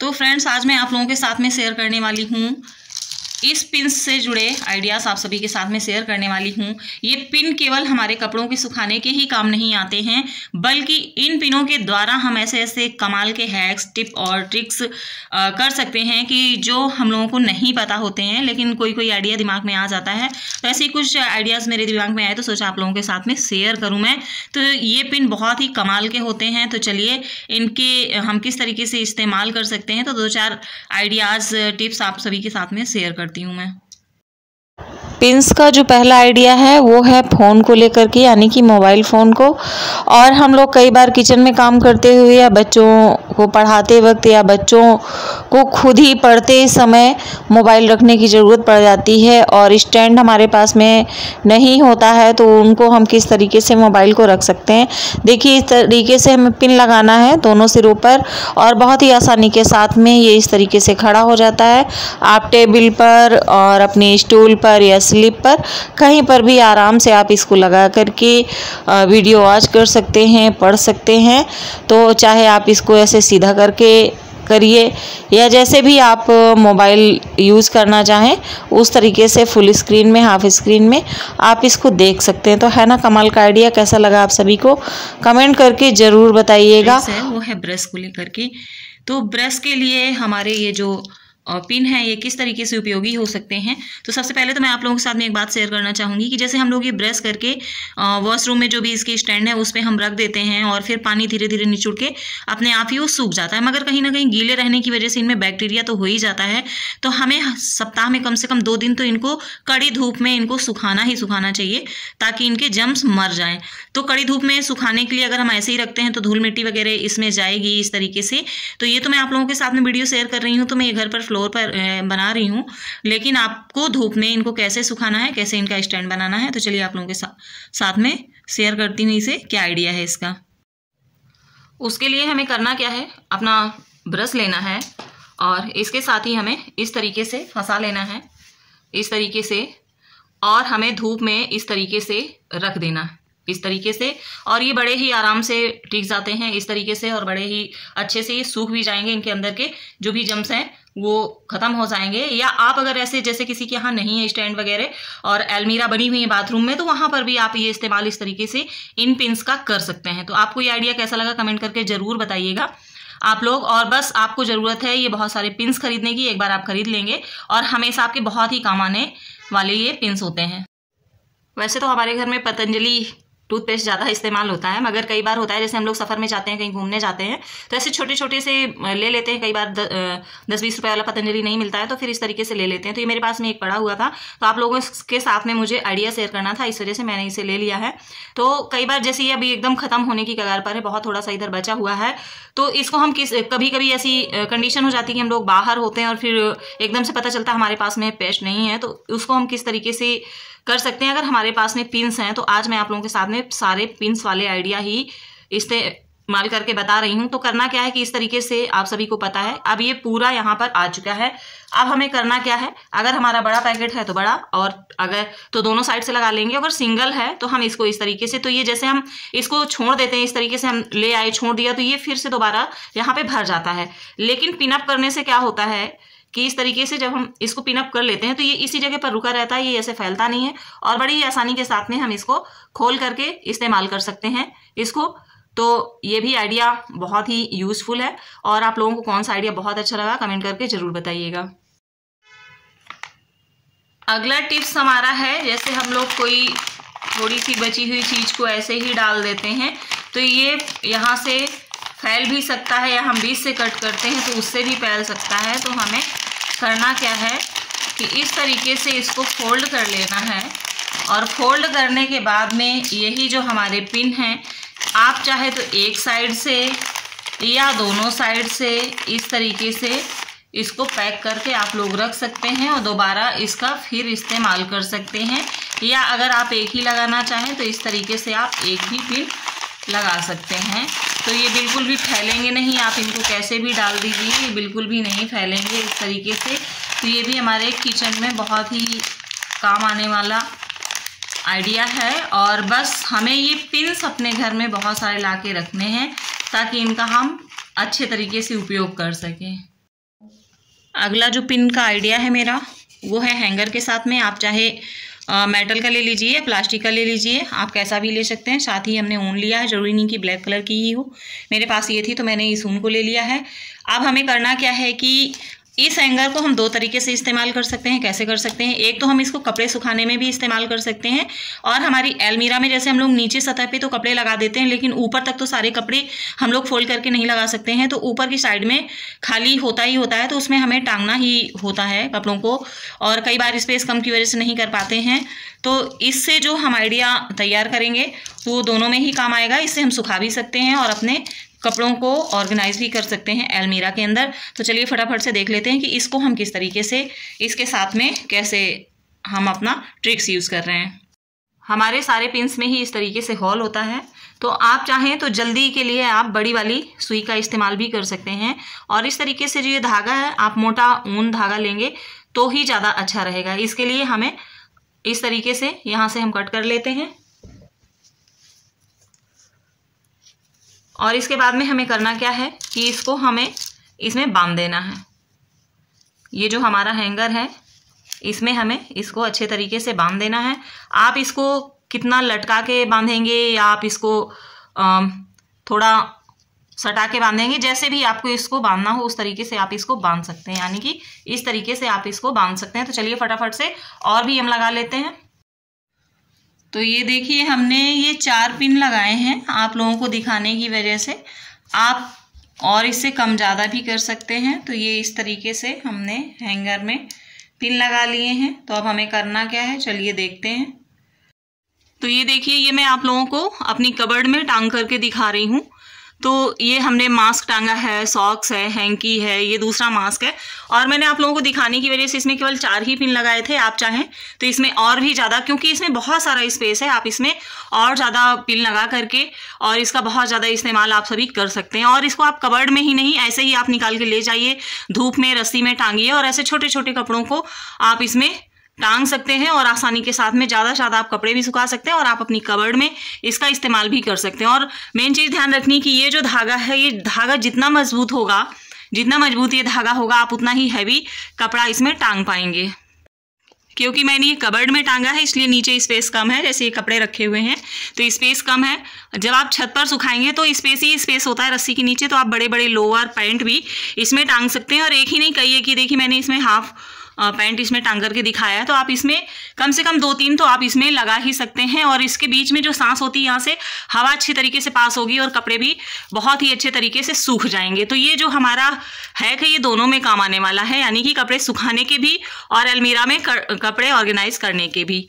तो फ्रेंड्स आज मैं आप लोगों के साथ में शेयर करने वाली हूँ। इस पिन से जुड़े आइडियाज़ आप सभी के साथ में शेयर करने वाली हूँ। ये पिन केवल हमारे कपड़ों के सुखाने के ही काम नहीं आते हैं बल्कि इन पिनों के द्वारा हम ऐसे ऐसे कमाल के हैक्स टिप और ट्रिक्स आ, कर सकते हैं कि जो हम लोगों को नहीं पता होते हैं लेकिन कोई कोई आइडिया दिमाग में आ जाता है। तो ऐसे कुछ आइडियाज़ मेरे दिमाग में आए तो सोचा आप लोगों के साथ में शेयर करूँ मैं। तो ये पिन बहुत ही कमाल के होते हैं तो चलिए इनके हम किस तरीके से इस्तेमाल कर सकते हैं तो दो चार आइडियाज़ टिप्स आप सभी के साथ में शेयर कर करती हूँ मैं। पिंस का जो पहला आइडिया है, वो है फ़ोन को लेकर के, यानी कि मोबाइल फ़ोन को। और हम लोग कई बार किचन में काम करते हुए या बच्चों को पढ़ाते वक्त या बच्चों को खुद ही पढ़ते समय मोबाइल रखने की ज़रूरत पड़ जाती है और स्टैंड हमारे पास में नहीं होता है तो उनको हम किस तरीके से मोबाइल को रख सकते हैं? देखिए, इस तरीके से हमें पिन लगाना है दोनों सिरों पर और बहुत ही आसानी के साथ में ये इस तरीके से खड़ा हो जाता है। आप टेबल पर और अपने स्टूल पर या स्लिप पर कहीं पर भी आराम से आप इसको लगा करके वीडियो वॉच कर सकते हैं, पढ़ सकते हैं। तो चाहे आप इसको ऐसे सीधा करके करिए, या जैसे भी आप मोबाइल यूज़ करना चाहें, उस तरीके से फुल स्क्रीन में, हाफ़ स्क्रीन में, आप इसको देख सकते हैं। तो है ना, कमाल का आइडिया, कैसा लगा आप सभी को? कमेंट करके ज़रूर बताइएगा। वो है ब्रश को लेकर के। तो ब्रश के लिए हमारे ये जो पिन है, ये किस तरीके से उपयोगी हो सकते हैं? तो सबसे पहले तो मैं आप लोगों के साथ में एक बात शेयर करना चाहूँगी कि जैसे हम लोग ये ब्रश करके वॉशरूम में जो भी इसकी स्टैंड है, उस पर हम रख देते हैं और फिर पानी धीरे धीरे निचुड़ के अपने आप ही वो सूख जाता है। मगर कहीं ना कहीं गीले रहने की वजह से इनमें बैक्टीरिया तो हो ही जाता है। तो हमें सप्ताह में कम से कम दो दिन तो इनको कड़ी धूप में इनको सुखाना ही सुखाना चाहिए, ताकि इनके जम्स मर जाएँ। तो कड़ी धूप में सुखाने के लिए अगर हम ऐसे ही रखते हैं तो धूल मिट्टी वगैरह इसमें जाएगी इस तरीके से। तो ये तो मैं आप लोगों के साथ में वीडियो शेयर कर रही हूँ तो मैं ये घर पर फ्लोर पर बना रही हूँ। लेकिन आपको धूप में इनको कैसे सुखाना है कैसे इनका स्टैंड बनाना है तो चलिए आप लोगों के सा, साथ में शेयर करती हूँ इसे क्या आइडिया है इसका। उसके लिए हमें करना क्या है अपना ब्रश लेना है और इसके साथ ही हमें इस तरीके से फंसा लेना है। इस तरीके से और हमें धूप में इस तरीके से रख देना। इस तरीके से और ये बड़े ही आराम से टिक जाते हैं इस तरीके से और बड़े ही अच्छे से ये सूख भी जाएँगे इनके अंदर के जो भी जम्स हैं वो ख़त्म हो जाएँगे। या आप अगर ऐसे जैसे किसी के यहाँ नहीं है स्टैंड वगैरह और एलमीरा बनी हुई है बाथरूम में तो वहाँ पर भी आप ये इस्तेमाल इस तरीके से इन पिंस का कर सकते हैं। तो आपको ये आइडिया कैसा लगा कमेंट करके ज़रूर बताइएगा। आप लोग, और बस आपको ज़रूरत है ये बहुत सारे पिंस खरीदने की, एक बार आप खरीद लेंगे और हमेशा आपके बहुत ही काम आने वाले ये पिंस होते हैं। वैसे तो हमारे घर में पतंजलि टूथपेस्ट ज़्यादा इस्तेमाल होता है मगर कई बार होता है जैसे हम लोग सफ़र में जाते हैं कहीं घूमने जाते हैं तो ऐसे छोटे छोटे से ले लेते हैं कई बार द, दस बीस रुपये वाला पतंजलि नहीं मिलता है तो फिर इस तरीके से ले लेते हैं। तो ये मेरे पास में एक पड़ा हुआ था तो आप लोगों के साथ में मुझे आइडिया शेयर करना था इस वजह से मैंने इसे ले लिया है। तो कई बार जैसे ये अभी एकदम ख़त्म होने की कगार पर है बहुत थोड़ा सा इधर बचा हुआ है तो इसको हम किस कभी कभी ऐसी कंडीशन हो जाती है कि हम लोग बाहर होते हैं और फिर एकदम से पता चलता है हमारे पास में पेस्ट नहीं है तो उसको हम किस तरीके से कर सकते हैं। अगर हमारे पास में पिंस हैं तो आज मैं आप लोगों के साथ में सारे पिंस वाले आइडिया ही इससे माल करके बता रही हूँ। तो करना क्या है कि इस तरीके से आप सभी को पता है। अब ये पूरा यहाँ पर आ चुका है। अब हमें करना क्या है? अगर हमारा बड़ा पैकेट है तो बड़ा, और अगर तो दोनों साइड से लगा लेंगे। अगर सिंगल है तो हम इसको इस तरीके से तो ये जैसे हम इसको छोड़ देते हैं, इस तरीके से हम ले आए, छोड़ दिया तो ये फिर से दोबारा यहाँ पे भर जाता है। लेकिन पिनअप करने से क्या होता है? कि इस तरीके से जब हम इसको पिनअप कर लेते हैं तो ये इसी जगह पर रुका रहता है, ये ऐसे फैलता नहीं है। और बड़ी आसानी के साथ में हम इसको खोल करके इस्तेमाल कर सकते हैं इसको। तो ये भी आइडिया बहुत ही यूज़फुल है। और आप लोगों को कौन सा आइडिया बहुत अच्छा लगा कमेंट करके ज़रूर बताइएगा। अगला टिप्स हमारा है, जैसे हम लोग कोई थोड़ी सी बची हुई चीज़ को ऐसे ही डाल देते हैं तो ये यहाँ से फैल भी सकता है या हम बीच से कट करते हैं तो उससे भी फैल सकता है। तो हमें करना क्या है कि इस तरीके से इसको फोल्ड कर लेना है और फोल्ड करने के बाद में यही जो हमारे पिन हैं, आप चाहे तो एक साइड से या दोनों साइड से इस तरीके से इसको पैक करके आप लोग रख सकते हैं और दोबारा इसका फिर इस्तेमाल कर सकते हैं। या अगर आप एक ही लगाना चाहें तो इस तरीके से आप एक ही पिन लगा सकते हैं। तो ये बिल्कुल भी फैलेंगे नहीं, आप इनको कैसे भी डाल दीजिए, ये बिल्कुल भी नहीं फैलेंगे इस तरीके से। तो ये भी हमारे किचन में बहुत ही काम आने वाला आइडिया है और बस हमें ये पिंस अपने घर में बहुत सारे ला के रखने हैं ताकि इनका हम अच्छे तरीके से उपयोग कर सकें। अगला जो पिन का आइडिया है मेरा, वो है हैंगर के साथ में। आप चाहे मेटल का ले लीजिए या प्लास्टिक का ले लीजिए, आप कैसा भी ले सकते हैं। साथ ही हमने ऊन लिया है, ज़रूरी नहीं कि ब्लैक कलर की ही हो। मेरे पास ये थी तो मैंने इस ऊन को ले लिया है। अब हमें करना क्या है कि इस हैंगर को हम दो तरीके से इस्तेमाल कर सकते हैं, कैसे कर सकते हैं? एक तो हम इसको कपड़े सुखाने में भी इस्तेमाल कर सकते हैं और हमारी एलमीरा में जैसे हम लोग नीचे सतह पे तो कपड़े लगा देते हैं, लेकिन ऊपर तक तो सारे कपड़े हम लोग फोल्ड करके नहीं लगा सकते हैं तो ऊपर की साइड में खाली होता ही होता है तो उसमें हमें टांगना ही होता है कपड़ों को और कई बार स्पेस कम की वजह से नहीं कर पाते हैं तो इससे जो हम आइडिया तैयार करेंगे, वो दोनों में ही काम आएगा, इससे हम सुखा भी सकते हैं और अपने कपड़ों को ऑर्गेनाइज भी कर सकते हैं एलमीरा के अंदर। तो चलिए फटाफट से देख लेते हैं कि इसको हम किस तरीके से, इसके साथ में कैसे हम अपना ट्रिक्स यूज़ कर रहे हैं। हमारे सारे पिंस में ही इस तरीके से हॉल होता है। तो आप चाहें तो जल्दी के लिए आप बड़ी वाली सुई का इस्तेमाल भी कर सकते हैं। और इस तरीके से जो ये धागा है, आप मोटा ऊन धागा लेंगे तो ही ज़्यादा अच्छा रहेगा। इसके लिए हमें इस तरीके से यहाँ से हम कट कर लेते हैं। और इसके बाद में हमें करना क्या है कि इसको हमें इसमें बाँध देना है। ये जो हमारा हैंगर है, इसमें हमें इसको अच्छे तरीके से बाँध देना है। आप इसको कितना लटका के बांधेंगे या आप इसको थोड़ा सटा के बांधेंगे, जैसे भी आपको इसको बांधना हो, उस तरीके से आप इसको बाँध सकते हैं। यानी कि इस तरीके से आप इसको बाँध सकते हैं। तो चलिए फटाफट से और भी हम लगा लेते हैं। तो ये देखिए, हमने ये चार पिन लगाए हैं आप लोगों को दिखाने की वजह से। आप और इससे कम ज़्यादा भी कर सकते हैं। तो ये इस तरीके से हमने हैंगर में पिन लगा लिए हैं। तो अब हमें करना क्या है? चलिए देखते हैं। तो ये देखिए, ये मैं आप लोगों को अपनी कबर्ड में टांग करके दिखा रही हूँ। तो ये हमने मास्क टांगा है सॉक्स है हैंकी है, ये दूसरा मास्क है। और मैंने आप लोगों को दिखाने की वजह से इसमें केवल चार ही पिन लगाए थे, आप चाहें तो इसमें और भी ज़्यादा, क्योंकि इसमें बहुत सारा स्पेस है, आप इसमें और ज़्यादा पिन लगा करके और इसका बहुत ज़्यादा इस्तेमाल आप सभी कर सकते हैं। और इसको आप कबर्ड में ही नहीं, ऐसे ही आप निकाल के ले जाइए, धूप में, रस्सी में टांगिए और ऐसे छोटे छोटे कपड़ों को आप इसमें टांग सकते हैं और आसानी के साथ में ज़्यादा से ज़्यादा आप कपड़े भी सुखा सकते हैं और आप अपनी कबर्ड में इसका इस्तेमाल भी कर सकते हैं। और मेन चीज़ ध्यान रखनी कि ये जो धागा है, ये धागा जितना मज़बूत होगा, जितना मज़बूत ये धागा होगा, आप उतना ही हैवी कपड़ा इसमें टांग पाएँगे। क्योंकि मैंने ये कबर्ड में टांगा है, इसलिए नीचे स्पेस कम है, जैसे ये कपड़े रखे हुए हैं। तो स्पेस कम है। जब आप छत पर सुखाएँगे तो स्पेस ही स्पेस होता है रस्सी के नीचे तो आप बड़े बड़े लोअर पैंट भी इसमें टांग सकते हैं। और एक ही नहीं कही है कि देखिए मैंने इसमें हाफ़ पैंट इसमें टांग करके दिखाया है तो आप इसमें कम से कम दो तीन तो आप इसमें लगा ही सकते हैं और इसके बीच में जो सांस होती है यहाँ से, हवा अच्छी तरीके से पास होगी और कपड़े भी बहुत ही अच्छे तरीके से सूख जाएँगे। तो ये जो हमारा है कि ये दोनों में काम आने वाला है, यानी कि कपड़े सुखाने के भी और अलमीरा में कपड़े ऑर्गेनाइज करने के भी।